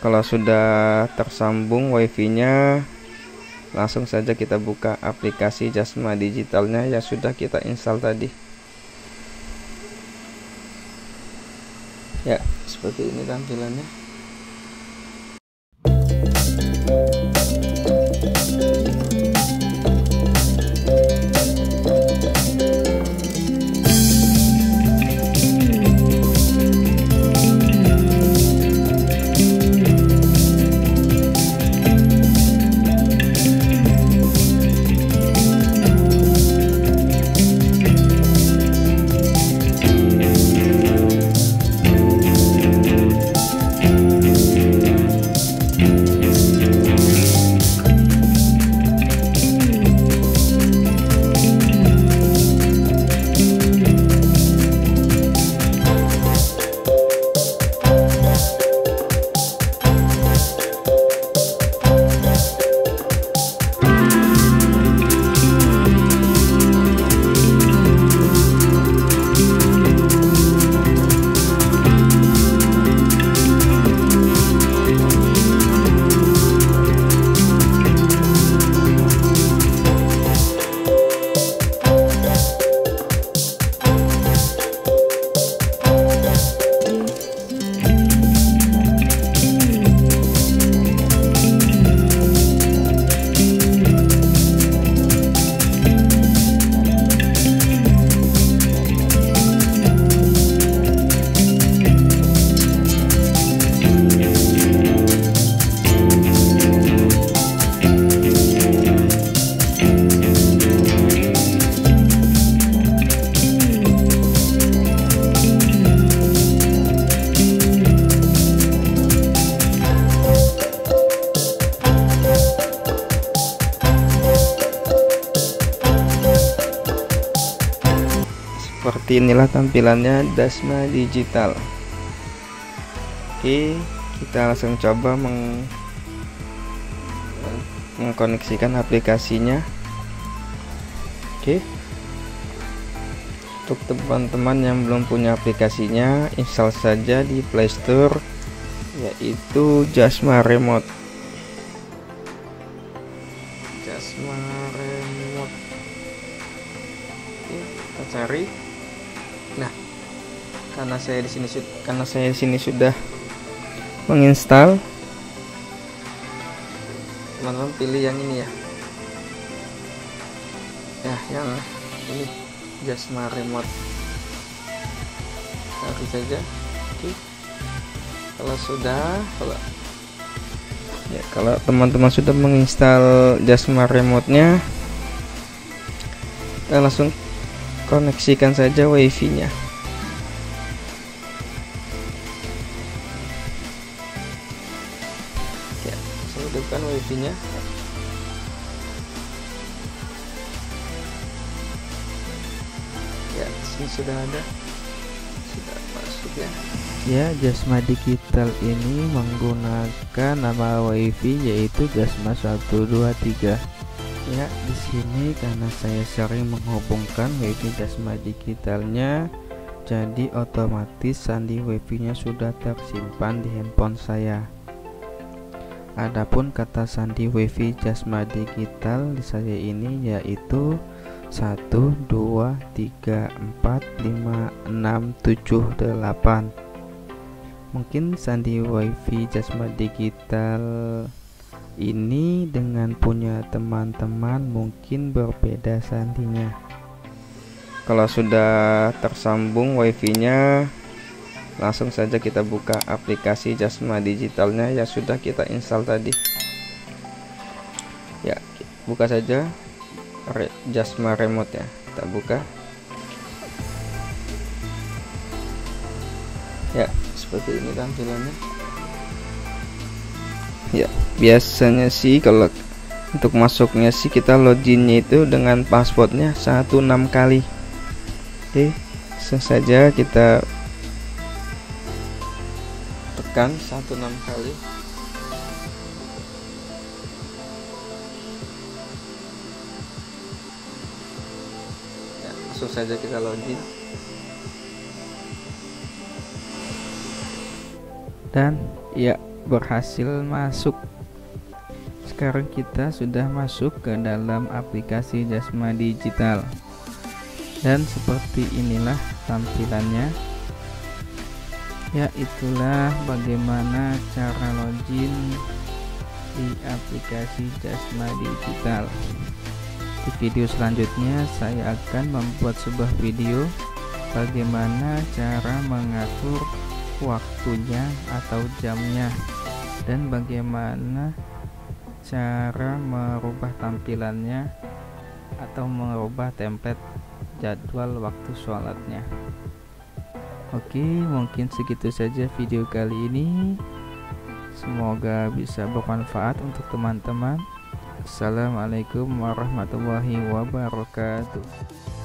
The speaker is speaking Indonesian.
kalau sudah tersambung wifi-nya langsung saja kita buka aplikasi Jasma digitalnya yang sudah kita install tadi. Ya seperti ini tampilannya seperti inilah tampilannya Dasma Digital. Oke kita langsung coba meng mengkoneksikan aplikasinya. Oke. Untuk teman-teman yang belum punya aplikasinya install saja di Playstore yaitu Jasma Remote. Jasma Remote. Oke, kita cari Nah, karena saya di sini karena saya di sini sudah menginstal teman-teman pilih yang ini ya. Ya yang ini Jasma remote. Taruh saja. Oke. Kalau sudah kalau ya kalau teman-teman sudah menginstal Jasma remote nya kita langsung koneksikan saja wifi nya ya saya hidupkan wifi nya ya sini sudah ada. Sudah masuk ya. Ya Jasma Digital ini menggunakan nama wifi yaitu Jasma 123 Ya, di sini karena saya sering menghubungkan WiFi Dasma digitalnya, jadi otomatis sandi WiFi-nya sudah tersimpan di handphone saya. Adapun kata sandi WiFi Jasma digital di saya ini yaitu 1 2 3 4 5 6 7 8. Mungkin sandi WiFi Jasma digital ini dengan punya teman-teman mungkin berbeda sandinya kalau sudah tersambung wifi-nya langsung saja kita buka aplikasi Jasma digitalnya. Yang sudah kita install tadi. Ya buka saja Jasma remote ya. Kita buka. Ya seperti ini tampilannya ya biasanya sih kalau untuk masuknya sih kita loginnya itu dengan passwordnya 16 kali. Oke saja kita tekan 16 kali. Ya, langsung saja kita login. Dan ya berhasil masuk. Sekarang kita sudah masuk ke dalam aplikasi Jasma Digital. Dan seperti inilah tampilannya ya itulah bagaimana cara login di aplikasi Jasma Digital. Di video selanjutnya saya akan membuat sebuah video bagaimana cara mengatur waktunya atau jamnya? Dan bagaimana cara merubah tampilannya atau merubah template jadwal waktu sholatnya? Oke mungkin segitu saja video kali ini. Semoga bisa bermanfaat untuk teman-teman. Assalamualaikum warahmatullahi wabarakatuh